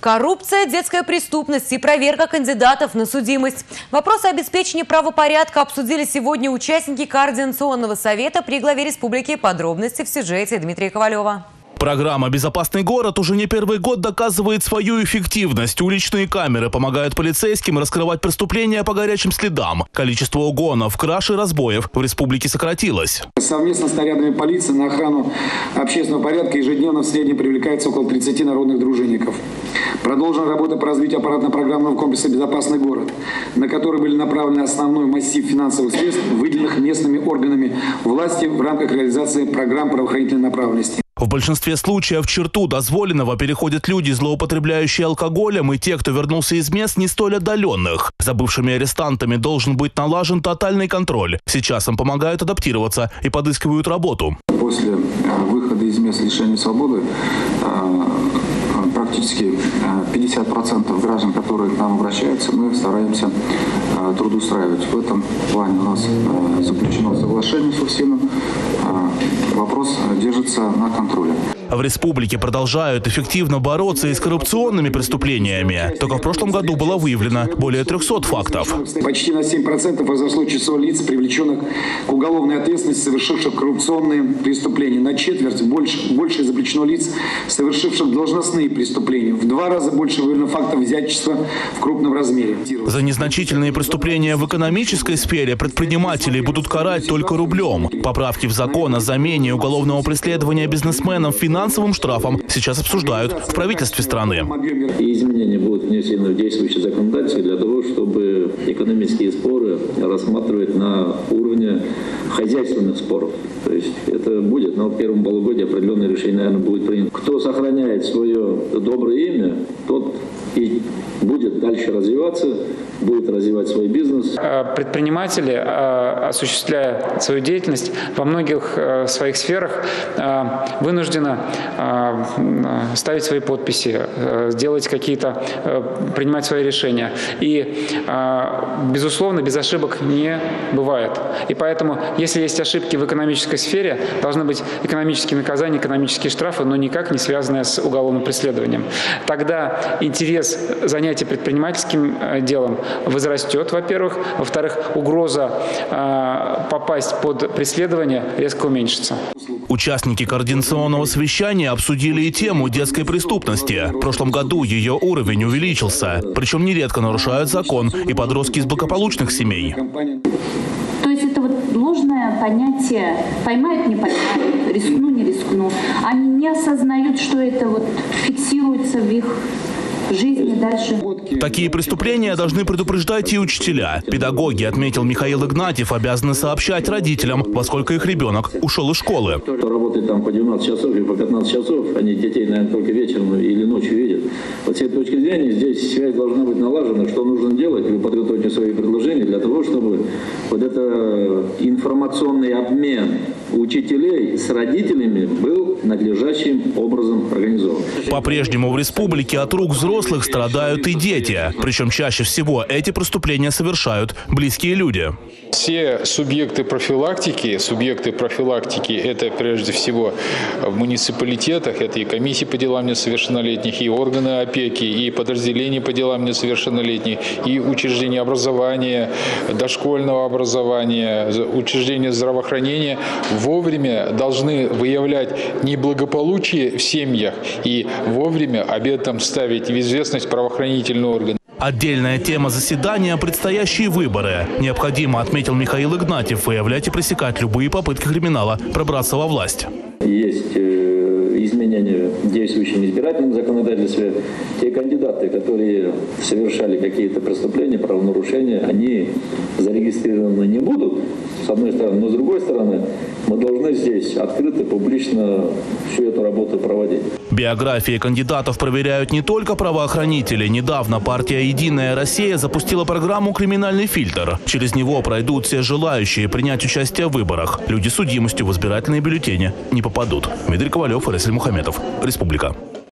Коррупция, детская преступность и проверка кандидатов на судимость. Вопросы обеспечения правопорядка обсудили сегодня участники Координационного совета при главе республики. Подробности в сюжете Дмитрия Ковалева. Программа «Безопасный город» уже не первый год доказывает свою эффективность. Уличные камеры помогают полицейским раскрывать преступления по горячим следам. Количество угонов, краж и разбоев в республике сократилось. Совместно с нарядами полиции на охрану общественного порядка ежедневно в среднем привлекается около 30 народных дружинников. Продолжена работа по развитию аппаратно-программного комплекса «Безопасный город», на который были направлены основной массив финансовых средств, выделенных местными органами власти в рамках реализации программ правоохранительной направленности. В большинстве случаев черту дозволенного переходят люди, злоупотребляющие алкоголем, и те, кто вернулся из мест не столь отдаленных. За бывшими арестантами должен быть налажен тотальный контроль. Сейчас им помогают адаптироваться и подыскивают работу. После э, выхода из мест лишения свободы э, практически 50% э, граждан, которые к нам обращаются, мы стараемся трудоустраивать. В этом плане у нас заключено соглашение с Усином вопрос держится на контроле. В республике продолжают эффективно бороться и с коррупционными преступлениями. Только в прошлом году было выявлено более 300 фактов. Почти на 7% возросло число лиц, привлеченных к уголовной ответственности, совершивших коррупционные преступления. На четверть больше, больше запрещено лиц, совершивших должностные преступления. В два раза больше выявлено фактов взятчества в крупном размере. За незначительные преступления в экономической сфере предприниматели будут карать только рублем. Поправки в закон о замене уголовного преследования бизнесменов финансовым финансовым штрафам сейчас обсуждают в правительстве страны. И изменения будут внесены в действующее законодательство для того, чтобы экономические споры рассматривать на уровне хозяйственных споров. То есть это будет, но в первом полугодии определенное решение, наверное, будет принято. Кто сохраняет свое доброе имя, тот и будет дальше развиваться, будет развивать свой бизнес. А предприниматели, а, осуществляя свою деятельность во многих а, своих сферах, вынуждены ставить свои подписи, делать какие-то, принимать свои решения. И, безусловно, без ошибок не бывает. И поэтому, если есть ошибки в экономической сфере, должны быть экономические наказания, экономические штрафы, но никак не связанные с уголовным преследованием. Тогда интерес занятия предпринимательским делом возрастет, во-первых. Во-вторых, угроза э, попасть под преследование резко уменьшится. Участники координационного совещания обсудили и тему детской преступности. В прошлом году ее уровень увеличился. Причем нередко нарушают закон и подростки из благополучных семей. То есть это вот ложное понятие «поймают, не поймают», «рискну, не рискну». Они не осознают, что это вот фиксируется в их жизни дальше. Такие преступления должны предупреждать и учителя. Педагоги, отметил Михаил Игнатьев, обязаны сообщать родителям, во сколько их ребенок ушел из школы. Кто работает там по 12 часов или по 15 часов, они детей, наверное, только вечером или ночью видят. По всей точки зрения здесь связь должна быть налажена. Что нужно делать? Вы подготовите свои предложения для того, чтобы вот это информационный обмен учителей с родителями был надлежащим образом организован. По-прежнему в республике от рук взрослых страдают и дети. Причем чаще всего эти преступления совершают близкие люди. Все субъекты профилактики, субъекты профилактики это прежде всего в муниципалитетах, это и комиссии по делам несовершеннолетних, и органы опеки, и подразделения по делам несовершеннолетних, и учреждения образования, дошкольного образования, учреждения здравоохранения вовремя должны выявлять неблагополучие в семьях и вовремя об этом ставить в известность правоохранительные органы. Отдельная тема заседания – предстоящие выборы. Необходимо, отметил Михаил Игнатьев, выявлять и пресекать любые попытки криминала пробраться во власть. Есть э, изменения в действующем избирательном законодательстве. Те кандидаты, которые совершали какие-то преступления, правонарушения, они зарегистрированы не будут, с одной стороны. Но с другой стороны, мы должны здесь открыто, публично всю эту работу проводить. Биографии кандидатов проверяют не только правоохранители. Недавно партия «Единая Россия» запустила программу «Криминальный фильтр». Через него пройдут все желающие принять участие в выборах. Люди с судимостью в избирательные бюллетени не попадут. Дмитрий Ковалев, Расель Мухаметов. Республика.